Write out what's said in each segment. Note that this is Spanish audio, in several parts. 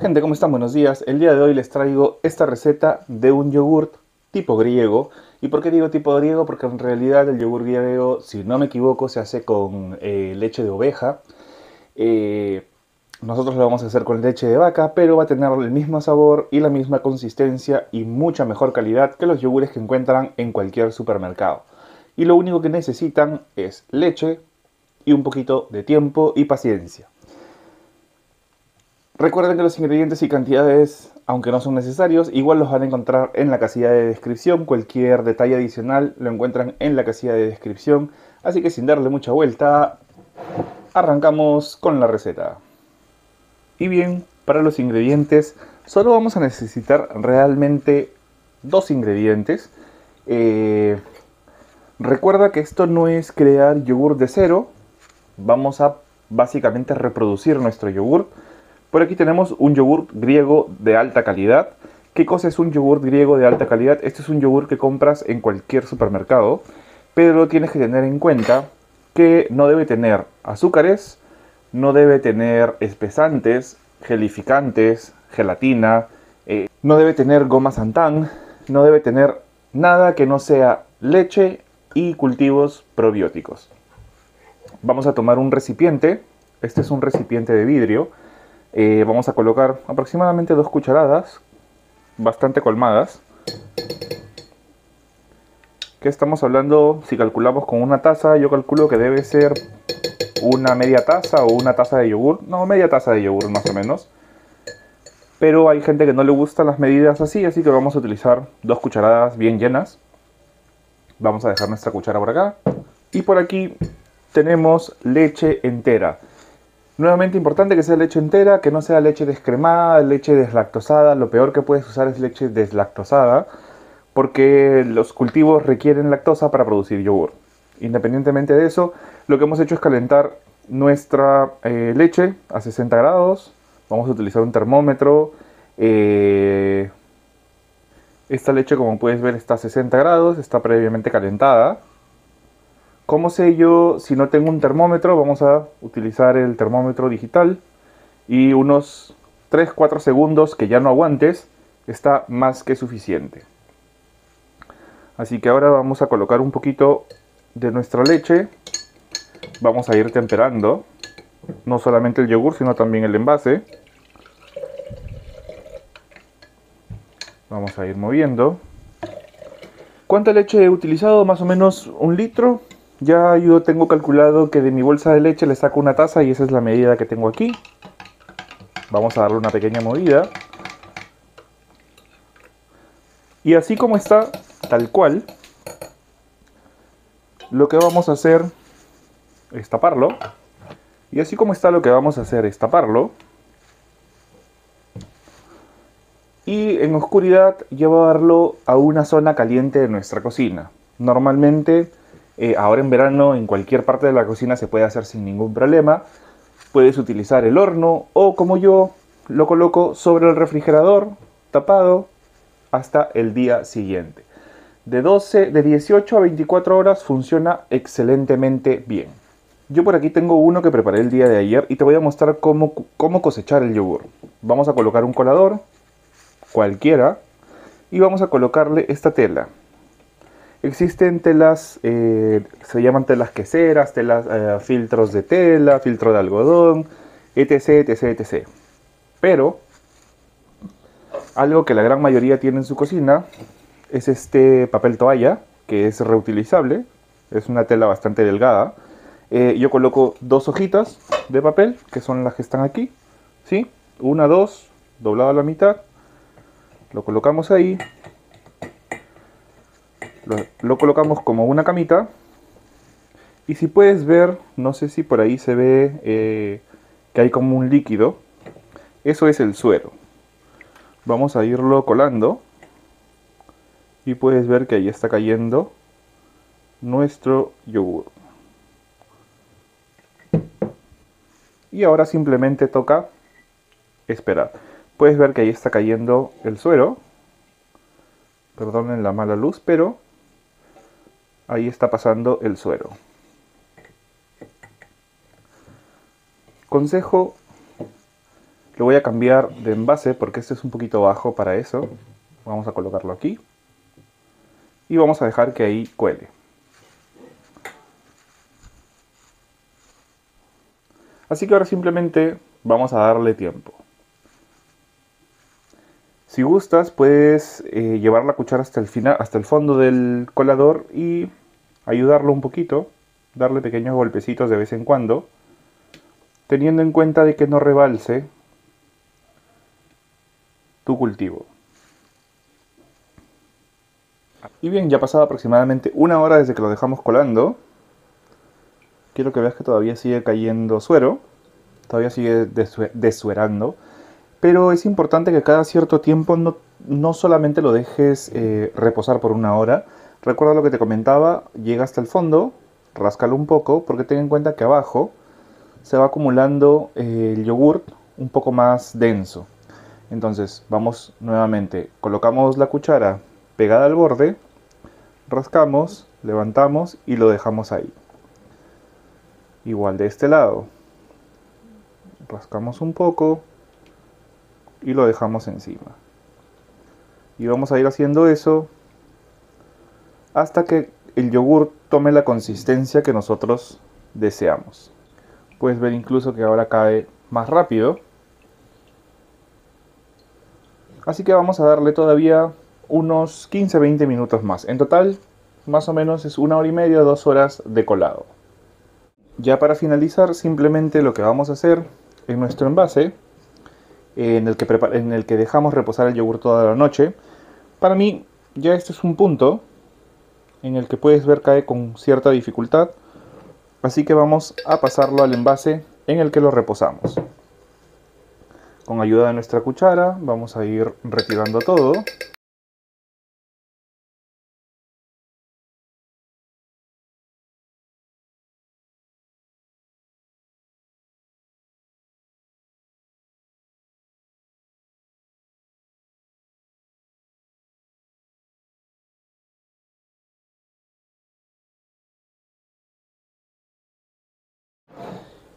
Gente, ¿cómo están? Buenos días. El día de hoy les traigo esta receta de un yogurt tipo griego. ¿Y por qué digo tipo griego? Porque en realidad el yogur griego, si no me equivoco, se hace con eh, leche de oveja. Eh, nosotros lo vamos a hacer con leche de vaca, pero va a tener el mismo sabor y la misma consistencia y mucha mejor calidad que los yogures que encuentran en cualquier supermercado. Y lo único que necesitan es leche y un poquito de tiempo y paciencia. Recuerden que los ingredientes y cantidades, aunque no son necesarios, igual los van a encontrar en la casilla de descripción. Cualquier detalle adicional lo encuentran en la casilla de descripción. Así que sin darle mucha vuelta, arrancamos con la receta. Y bien, para los ingredientes, solo vamos a necesitar realmente dos ingredientes. Eh, recuerda que esto no es crear yogur de cero. Vamos a básicamente reproducir nuestro yogur por aquí tenemos un yogur griego de alta calidad. ¿Qué cosa es un yogur griego de alta calidad? Este es un yogur que compras en cualquier supermercado, pero tienes que tener en cuenta que no debe tener azúcares, no debe tener espesantes, gelificantes, gelatina, eh, no debe tener goma santán, no debe tener nada que no sea leche y cultivos probióticos. Vamos a tomar un recipiente, este es un recipiente de vidrio, eh, vamos a colocar aproximadamente dos cucharadas, bastante colmadas. Que estamos hablando, si calculamos con una taza, yo calculo que debe ser una media taza o una taza de yogur. No, media taza de yogur más o menos. Pero hay gente que no le gustan las medidas así, así que vamos a utilizar dos cucharadas bien llenas. Vamos a dejar nuestra cuchara por acá. Y por aquí tenemos leche entera. Nuevamente importante que sea leche entera, que no sea leche descremada, leche deslactosada. Lo peor que puedes usar es leche deslactosada porque los cultivos requieren lactosa para producir yogur. Independientemente de eso, lo que hemos hecho es calentar nuestra eh, leche a 60 grados. Vamos a utilizar un termómetro. Eh, esta leche, como puedes ver, está a 60 grados, está previamente calentada. ¿Cómo sé yo si no tengo un termómetro? Vamos a utilizar el termómetro digital y unos 3-4 segundos que ya no aguantes está más que suficiente. Así que ahora vamos a colocar un poquito de nuestra leche. Vamos a ir temperando no solamente el yogur sino también el envase. Vamos a ir moviendo. ¿Cuánta leche he utilizado? Más o menos un litro. Ya yo tengo calculado que de mi bolsa de leche le saco una taza y esa es la medida que tengo aquí. Vamos a darle una pequeña movida. Y así como está, tal cual, lo que vamos a hacer es taparlo. Y así como está, lo que vamos a hacer es taparlo. Y en oscuridad llevarlo a una zona caliente de nuestra cocina. Normalmente eh, ahora en verano en cualquier parte de la cocina se puede hacer sin ningún problema. Puedes utilizar el horno o como yo lo coloco sobre el refrigerador tapado hasta el día siguiente. De, 12, de 18 a 24 horas funciona excelentemente bien. Yo por aquí tengo uno que preparé el día de ayer y te voy a mostrar cómo, cómo cosechar el yogur. Vamos a colocar un colador, cualquiera, y vamos a colocarle esta tela. Existen telas, eh, se llaman telas queseras, telas, eh, filtros de tela, filtro de algodón, etc, etc, etc. Pero, algo que la gran mayoría tiene en su cocina es este papel toalla, que es reutilizable, es una tela bastante delgada. Eh, yo coloco dos hojitas de papel, que son las que están aquí, ¿sí? Una, dos, doblado a la mitad, lo colocamos ahí, lo, colocamos como una camita. Y si puedes ver, no sé si por ahí se ve eh, que hay como un líquido. Eso es el suero. Vamos a irlo colando. Y puedes ver que ahí está cayendo nuestro yogur. Y ahora simplemente toca esperar. Puedes ver que ahí está cayendo el suero. Perdonen la mala luz, pero ahí está pasando el suero. Consejo, Lo voy a cambiar de envase porque este es un poquito bajo para eso. Vamos a colocarlo aquí. Y vamos a dejar que ahí cuele. Así que ahora simplemente vamos a darle tiempo. Si gustas, puedes eh, llevar la cuchara hasta el, final, hasta el fondo del colador y ayudarlo un poquito, darle pequeños golpecitos de vez en cuando, teniendo en cuenta de que no rebalse tu cultivo. Y bien, ya ha pasado aproximadamente una hora desde que lo dejamos colando. Quiero que veas que todavía sigue cayendo suero, todavía sigue desuerando. Pero es importante que cada cierto tiempo no, solamente lo dejes eh, reposar por una hora. Recuerda lo que te comentaba, llega hasta el fondo, ráscalo un poco, porque ten en cuenta que abajo se va acumulando eh, el yogur un poco más denso. Entonces vamos nuevamente, colocamos la cuchara pegada al borde, rascamos, levantamos y lo dejamos ahí. Igual de este lado, rascamos un poco, y lo dejamos encima. Y vamos a ir haciendo eso hasta que el yogur tome la consistencia que nosotros deseamos. Puedes ver incluso que ahora cae más rápido. Así que vamos a darle todavía unos 15-20 minutos más. En total, más o menos es una hora y media, dos horas de colado. Ya para finalizar, simplemente lo que vamos a hacer en nuestro envase en el, que dejamos reposar el yogur toda la noche. Para mí ya este es un punto en el que puedes ver cae con cierta dificultad. Así que vamos a pasarlo al envase en el que lo reposamos. Con ayuda de nuestra cuchara vamos a ir retirando todo.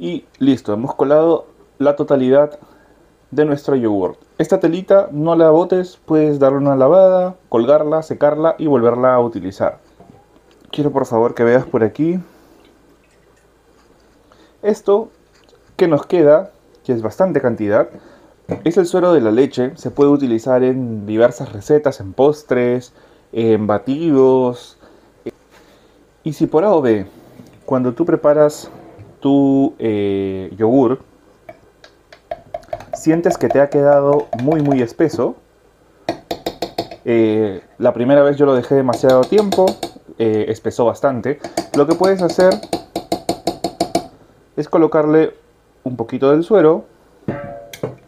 Y listo, hemos colado la totalidad de nuestro yogur. Esta telita no la botes, puedes darle una lavada, colgarla, secarla y volverla a utilizar. Quiero por favor que veas por aquí. Esto que nos queda, que es bastante cantidad, es el suero de la leche. Se puede utilizar en diversas recetas, en postres, en batidos. Y si por A o B, cuando tú preparas tu eh, yogur, sientes que te ha quedado muy muy espeso. Eh, la primera vez yo lo dejé demasiado tiempo, eh, espesó bastante. Lo que puedes hacer es colocarle un poquito del suero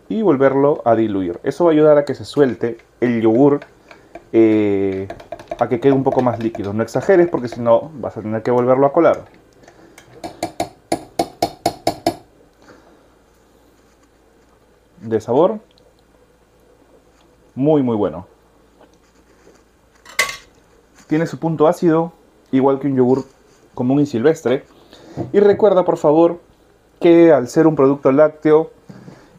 y volverlo a diluir. Eso va a ayudar a que se suelte el yogur, a que quede un poco más líquido. No exageres porque si no vas a tener que volverlo a colar. De sabor muy muy bueno. Tiene su punto ácido, igual que un yogur común y silvestre. Y recuerda por favor que al ser un producto lácteo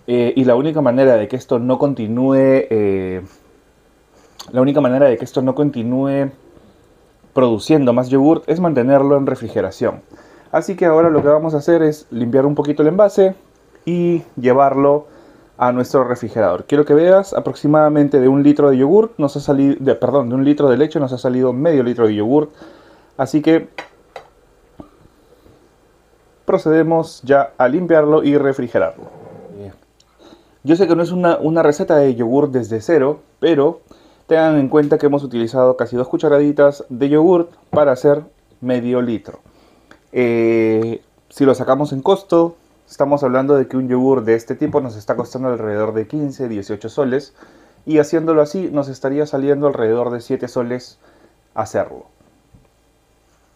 eh, y la única manera de que esto no continúe, eh, la única manera de que esto no continúe produciendo más yogur es mantenerlo en refrigeración. Así que ahora lo que vamos a hacer es limpiar un poquito el envase y llevarlo a nuestro refrigerador. Quiero que veas aproximadamente de un litro de yogur nos ha salido, de, perdón, de un litro de leche nos ha salido medio litro de yogur. Así que procedemos ya a limpiarlo y refrigerarlo. Yo sé que no es una, receta de yogur desde cero, pero tengan en cuenta que hemos utilizado casi dos cucharaditas de yogur para hacer medio litro. Eh, si lo sacamos en costo, Estamos hablando de que un yogur de este tipo nos está costando alrededor de 15, 18 soles y haciéndolo así nos estaría saliendo alrededor de 7 soles hacerlo.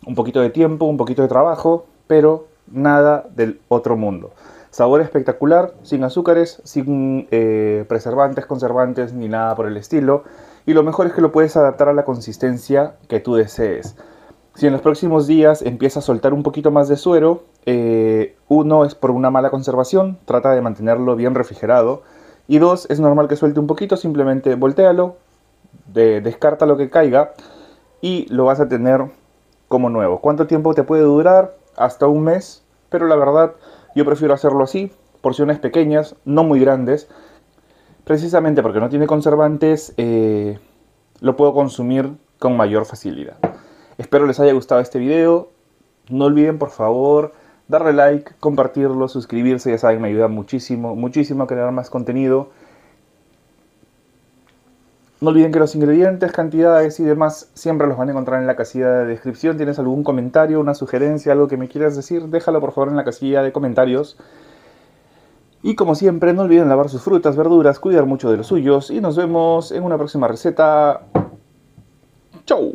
Un poquito de tiempo, un poquito de trabajo, pero nada del otro mundo. Sabor espectacular, sin azúcares, sin eh, preservantes, conservantes ni nada por el estilo. Y lo mejor es que lo puedes adaptar a la consistencia que tú desees. Si en los próximos días empieza a soltar un poquito más de suero, eh, uno es por una mala conservación, trata de mantenerlo bien refrigerado. Y dos, es normal que suelte un poquito, simplemente voltealo, de, descarta lo que caiga y lo vas a tener como nuevo. ¿Cuánto tiempo te puede durar? Hasta un mes, pero la verdad yo prefiero hacerlo así, porciones pequeñas, no muy grandes, precisamente porque no tiene conservantes, eh, lo puedo consumir con mayor facilidad. Espero les haya gustado este video, no olviden por favor darle like, compartirlo, suscribirse, ya saben, me ayuda muchísimo, muchísimo a crear más contenido. No olviden que los ingredientes, cantidades y demás siempre los van a encontrar en la casilla de descripción. ¿Tienes algún comentario, una sugerencia, algo que me quieras decir? Déjalo por favor en la casilla de comentarios. Y como siempre, no olviden lavar sus frutas, verduras, cuidar mucho de los suyos y nos vemos en una próxima receta. ¡Chau!